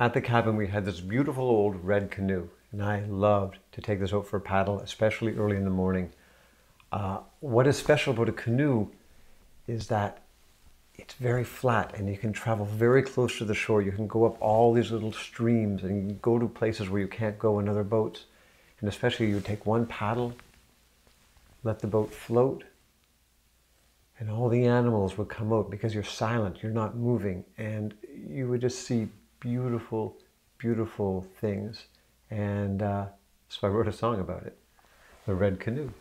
at the cabin we had this beautiful old red canoe, and I loved to take this out for a paddle, especially early in the morning. Uh, what is special about a canoe is that it's very flat and you can travel very close to the shore. You can go up all these little streams and go to places where you can't go in other boats. And especially you take one paddle, let the boat float, and all the animals would come out because you're silent, you're not moving, and you would just see beautiful, beautiful things. And uh, so I wrote a song about it, The Red Canoe.